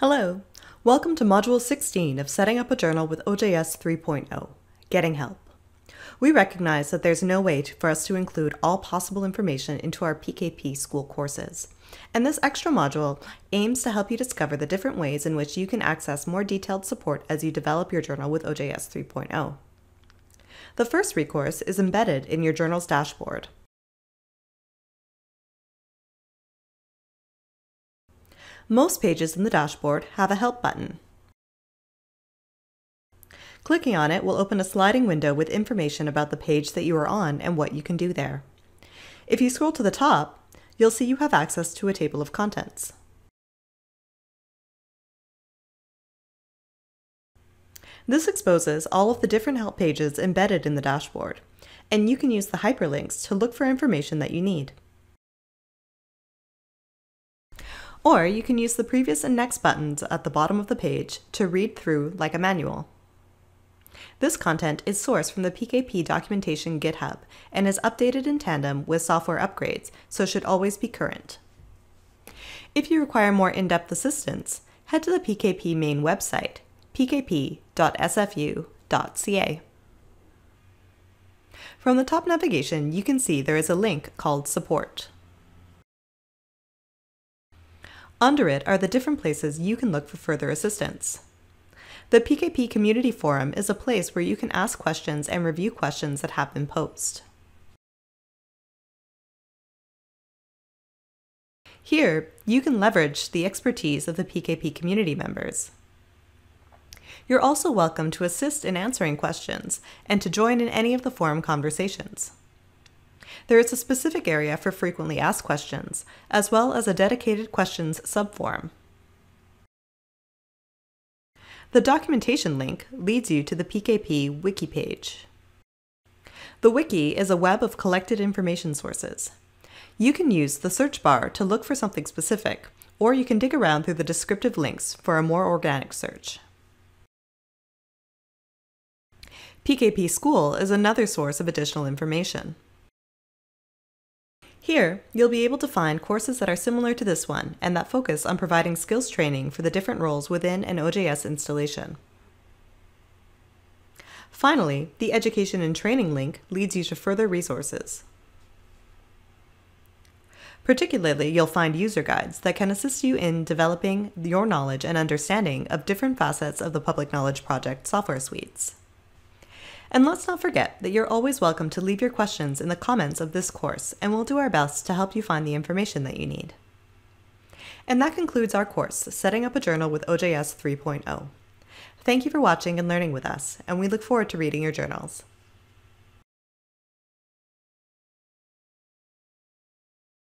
Hello, welcome to Module 16 of Setting Up a Journal with OJS 3.0, Getting Help. We recognize that there's no way for us to include all possible information into our PKP school courses, and this extra module aims to help you discover the different ways in which you can access more detailed support as you develop your journal with OJS 3.0. The first recourse is embedded in your journal's dashboard. Most pages in the dashboard have a Help button. Clicking on it will open a sliding window with information about the page that you are on and what you can do there. If you scroll to the top, you'll see you have access to a table of contents. This exposes all of the different help pages embedded in the dashboard, and you can use the hyperlinks to look for information that you need. Or you can use the previous and next buttons at the bottom of the page to read through like a manual. This content is sourced from the PKP documentation GitHub and is updated in tandem with software upgrades, so should always be current. If you require more in-depth assistance, head to the PKP main website, pkp.sfu.ca. From the top navigation, you can see there is a link called Support. Under it are the different places you can look for further assistance. The PKP Community Forum is a place where you can ask questions and review questions that have been posed. Here, you can leverage the expertise of the PKP community members. You're also welcome to assist in answering questions and to join in any of the forum conversations. There is a specific area for frequently asked questions, as well as a dedicated questions subforum. The documentation link leads you to the PKP wiki page. The wiki is a web of collected information sources. You can use the search bar to look for something specific, or you can dig around through the descriptive links for a more organic search. PKP School is another source of additional information. Here, you'll be able to find courses that are similar to this one and that focus on providing skills training for the different roles within an OJS installation. Finally, the Education and Training link leads you to further resources. Particularly, you'll find user guides that can assist you in developing your knowledge and understanding of different facets of the Public Knowledge Project software suites. And let's not forget that you're always welcome to leave your questions in the comments of this course, and we'll do our best to help you find the information that you need. And that concludes our course, Setting Up a Journal with OJS 3.0. Thank you for watching and learning with us, and we look forward to reading your journals.